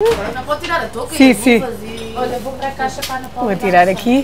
Agora não pode tirar a touca Sim, e as sim. luvas e... Olha, vou para a caixa para a Ana Paula. Vou tirar aqui.